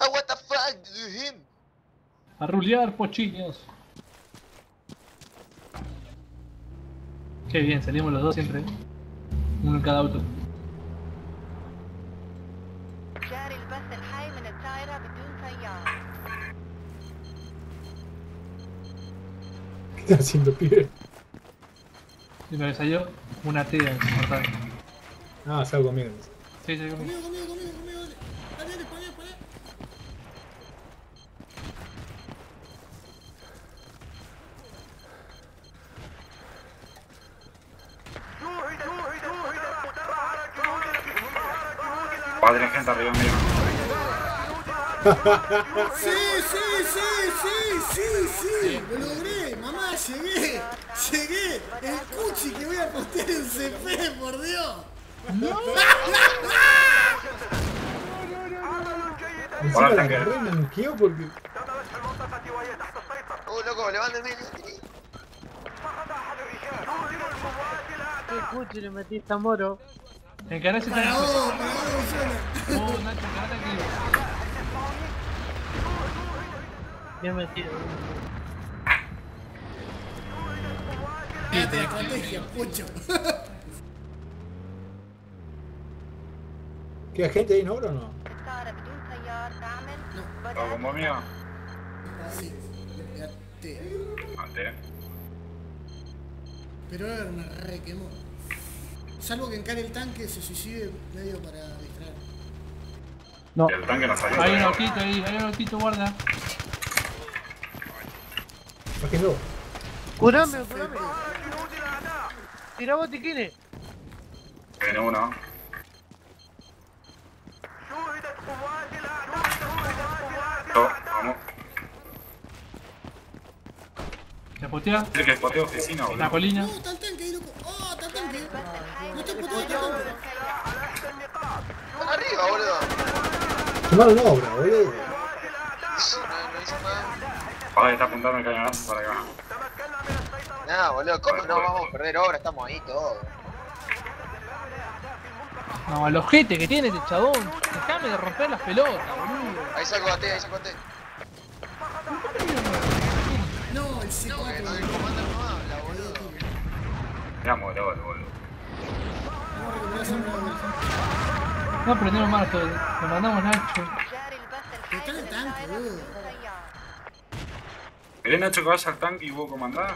Oh, what the fuck? Him? A rulear, pochillos. Qué bien, salimos los dos siempre. Uno en cada auto. جاري البث الحي من الطائرة بدون طيار ¿Qué estás haciendo, pibe? Y me salió una T mortal. Ah, salgo conmigo. Sí, sí, conmigo. Conmigo, conmigo, conmigo, conmigo, dale. Dale, dale, poné, poné. Tener gente arriba mío. Sí, sí, sí, sí, sí, sí, lo logré, mamá, llegué, llegué, el cuchi que voy a postear en CP, por Dios. La tanque. agarré y me noqueó porque. Oh, loco, levántenme. ¿Qué cuchi le metiste a Moro? Para vos, para vos, suena. Oh, Nacho, encarate aquí. Bien metido. Fíjate la ¿Qué gente ahí en obra o no? No. como mío? Ah, sí. Mate. Pero era una requemó. Salvo que encare el tanque se suicide medio para distraer. No. Hay ¿eh? un autito ahí, hay un autito, guarda. ¿Por qué no? Curame, curame. Tira botiquines. Tiene uno. ¿Me putea? ¿Crees que spoteo oficina, boludo? La colina. No, está el tanque ahí, loco. ¡Oh, está tanque! No te puteas, tanque. Arriba, boludo. Tomaron no, obra, boludo. No, no hizo nada. Vale, está apuntando el cañonazo para acá. Nah, boludo, ¿cómo no vamos a perder obra? Estamos ahí todos. No, el ojete que tiene este chabón. Déjame de romper las pelotas, boludo. Ahí salgo a ahí salgo a Él no, el comando no habla, boludo. Era molón, boludo. No aprendieron más todo. Lo mandamos Nacho. Está en el tanque, boludo. ¿Querés Nacho que vaya al tanque y vos comandás?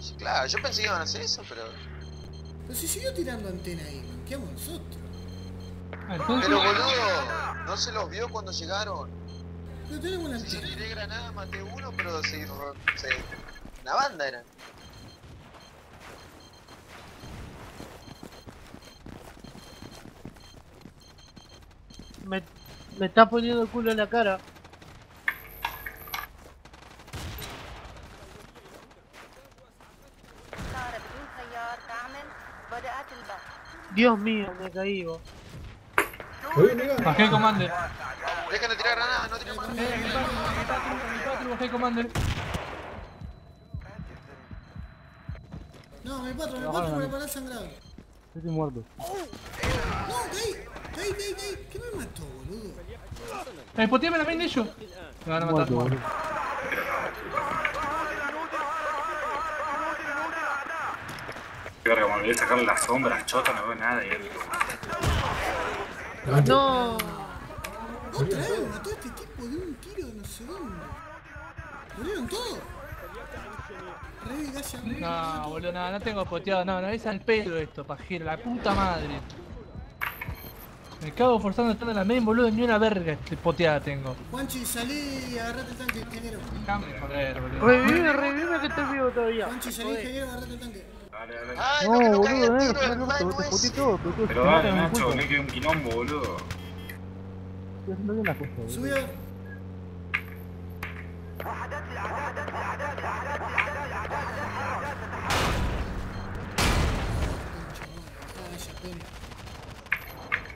Sí, claro, yo pensé que iban a hacer eso, pero. Pero si siguió tirando antena ahí, manqueamos nosotros. Pero boludo, no se los vio cuando llegaron. No tiene volante. Tiré granada, maté uno, pero se... se una banda era Me, me está poniendo el culo en la cara. Dios mío, me caí. Bajé el comando. Dejen de tirar granadas, no tiren más. Eh, mi Commander. No, mi patrón, mi no, me el sangrado. Estoy muerto. No, caí, caí, caí, caí. ¿Qué me mató, boludo? Eh, poteame la main de ellos. Me van a matar. Verga, como le voy a sacar las sombras, chota, no veo nada y él. No. Otra vez este tipo de un tiro de no sé dónde. No, boludo, no, no tengo poteado, no, no, es al pedo esto, pajero, la puta madre. Me cago forzando estando en la main, boludo, ni una verga este poteada tengo. Juanchi, salí y agarrate el tanque, ingeniero. Déjame de joder, boludo. Revive, revive que estoy vivo todavía. Juanchi, salí, ingeniero, agarrate el tanque. Dale, dale. Ay, No, no, no boludo, eh, Nacho, culpa. le queda un quilombo, boludo. Estoy haciendo bien la cosa, boludo. Subí a...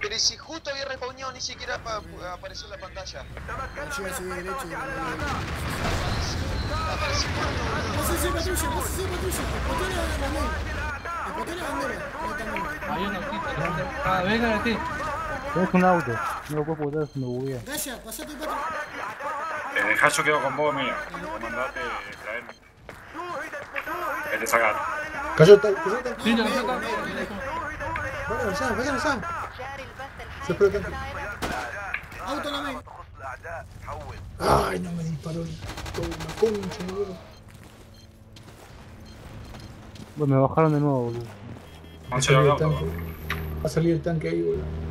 Pero ¿y si justo había respawneado, ni siquiera pa- apareció en la pantalla. Va a seguir derecho y... Apareció patrulla, la bandera. Bandera. Ahí ah, venga de ti. Es un auto, no lo puedo botar, me buguea. Gracias, pasate pato. En el hacho quedo con vos, mira. Comandate, traerme. El de sacar. Cayó, el cayó, cayó. Sí, no, no, no. Vayan, Sam, vayan, Sam. Se fue acá. Auto la main. Ay, no me disparó el toma, concha, boludo. Bueno, me bajaron de nuevo, boludo. Va a salir el tanque ahí, boludo.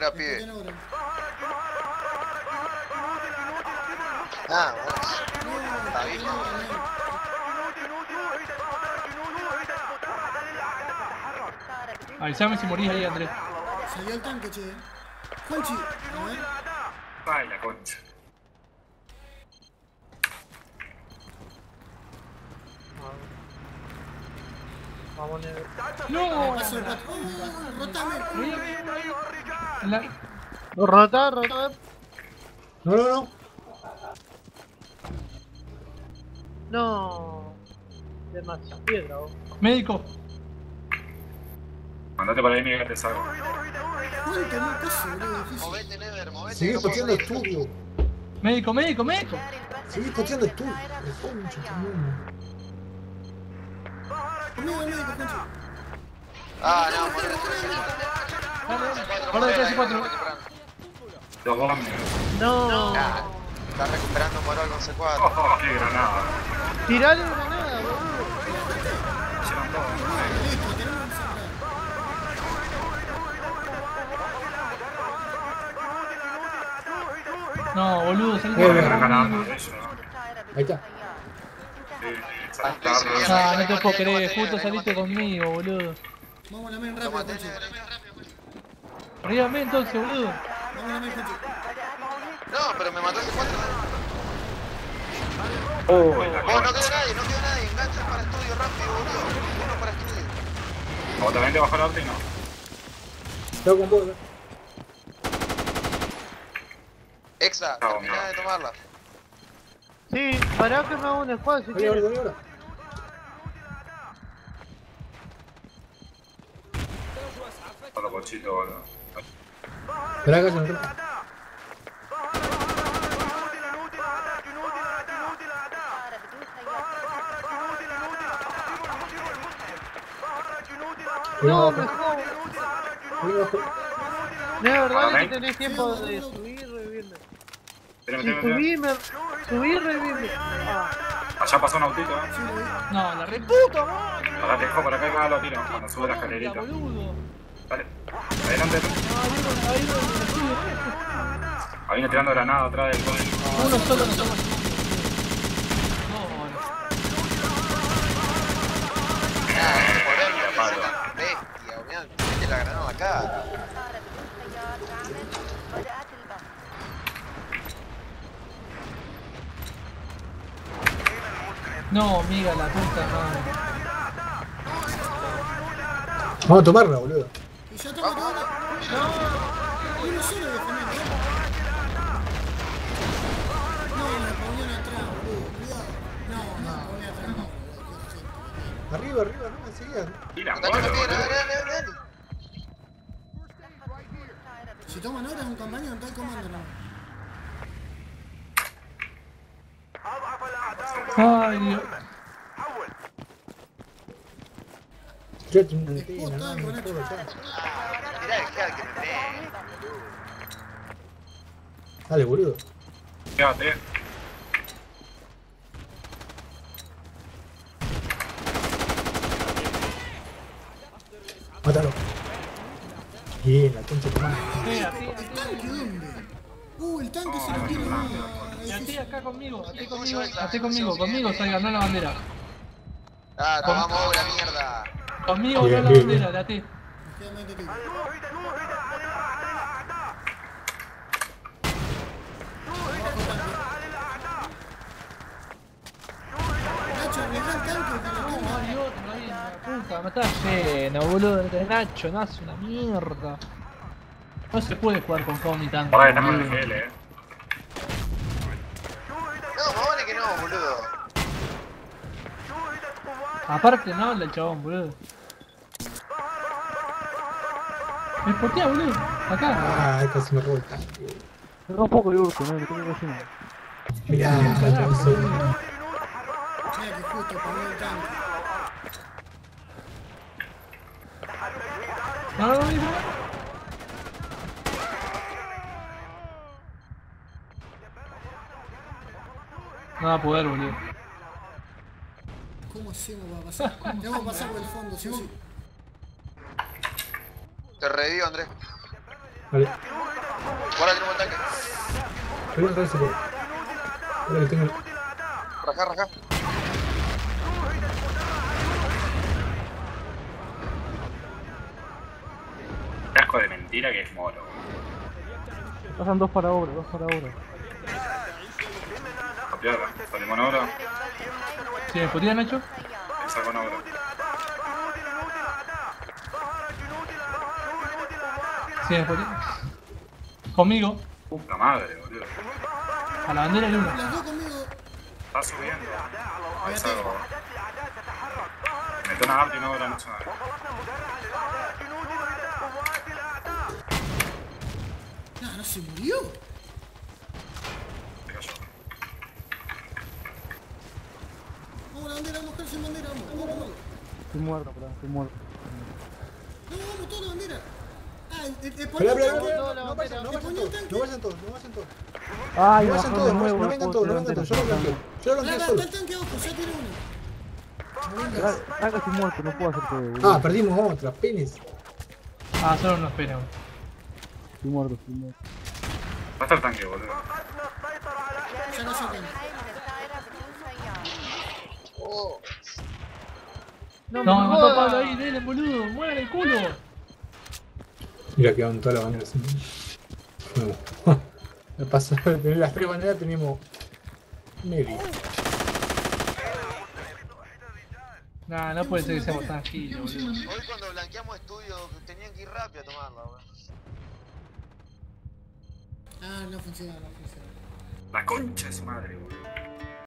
ahora, pibe? Ah, bueno. Avisame si morís ahí, Andrés. Salió el tanque, che. Juanchi, a ver. Ay, la concha. Vamos, Vamos, No, no. rotame. ¿Sí? La... No. No, no, no. No. Demasiado piedra, vos. Médico. Mandate para ahí, Miguel, te salgo. Movete, no Never, movete. Estudio. Médico, médico, médico. Seguí puteando estudio. Ah, no, Guarda de 3 y 4. Los bombes. No. Nah, está recuperando Morol con C4. Oh, qué granada. Tirale una granada, boludo. No, boludo, salí de Ahí está. Ah, no te puedo creer, justo saliste conmigo, boludo. Vamos a la men rápido, Ríame entonces, boludo. La Juanchi. No, pero me mató ese 4. Oh, la Oh, no quedó nadie, no quedó nadie. Engancha para estudio rápido, boludo. Uno para estudio. Vos también te bajó y no. Estaba con vos, eh. Exa, No, terminá no. de tomarla. Sí, pará que me hago un squad si Dale ahora, ahora. Solo cochito, boludo. Bragas en No, no, no, verdad que tenés tiempo de subir revivirme. Subir revivirme. Ah, Allá pasó un autito, ¿eh? No, la reputo, no. Ahora lo tiro cuando sube la escalerita. Adelante. Ahí viene tirando granada atrás del comen. Uno solo, no somos. la granada acá. No, miga, la puta madre. Vamos a tomarla, boludo. Ya estamos ahora. No. Uno solo defendiendo. No, la ponían atrás, boludo. Cuidado. No, no, la atrás, no. Arriba, arriba, no, enseguida. Dale, dale, dale, dale. Si toman ahora es un compañero, está el comando, no. Ay, Dios. Yo tengo una antena, Expuesta, no, no con puedo esto. ya. Mirá el gel que me pega. Dale, boludo. Quédate. Mátalo. Bien, la concha de madre. ¿El tanque dónde? Uh, el tanque se lo tiene tía, acá conmigo, até conmigo, até conmigo, conmigo, salga, no la bandera. Ah, no, vamos ahora, mierda. Conmigo, Bien, no la bandera, bien. date. Nos queda 20 tiros. Nacho, arriesgá el tanque que lo No, toma. hay otro ahí, la me lleno, boludo, de Nacho, no hace una mierda. No se puede jugar con Comi tanto. El GL, eh. No, más vale que no, boludo. Aparte no habla el chabón, boludo. Me spotea, boludo. Acá. Ah, casi me robo el tanque. Tengo un poco de urco, ¿no? Que tengo que hacer. Mirá. Mira que justo el tanque. No, no, no, no. No va a poder, boludo. ¿Cómo hacemos para pasar? Tenemos que pasar por el fondo, sí sí. Te revivo, Andrés. Vale. Ahora tenemos el tanque. Voy a entrar ese por. Ahora que tengo. Rajá, rajá. Casco de mentira que es moro. Pasan dos para obra, dos para obra. Copiarla. Salimos en obra. ¿Sí me spotea, Nacho? Saco en obra. Me spotea. Conmigo. Puta madre, boludo. A la bandera dos conmigo. Está subiendo. Ahí salgo. Meto una arte y una obra mucho más. No, no se murió. Se cayó. Vamos la bandera, vamos sin bandera, vamos, vamos, vamos. Estoy muerto, pero estoy muerto. No, vamos, toda la bandera. Ah, el, el, el Espera, espera, espera. No vayan todos, no vayan no vayan todos. Ay, no todos, no vengan todos, no vengan todos. Yo blanqueo. Yo blanqueo solo. El tanque pues, ya tiene uno. Muerto, no puedo hacerte. Ah, perdimos otra, penes. Ah, solo nos penes. Estoy muerto, estoy muerto. Va a estar tanque, boludo. Ya no soy Oh. No, no, me mató Pablo ahí, dele, boludo, muera el culo. Mira que van todas las banderas. No. Me pasó de tener las tres banderas, teníamos medio. Nah, no puede ser que seamos tan giles, boludo. hoy cuando blanqueamos estudios tenían que ir rápido a tomarla, weón. Ah, no funciona, no funciona. La concha de su madre, boludo.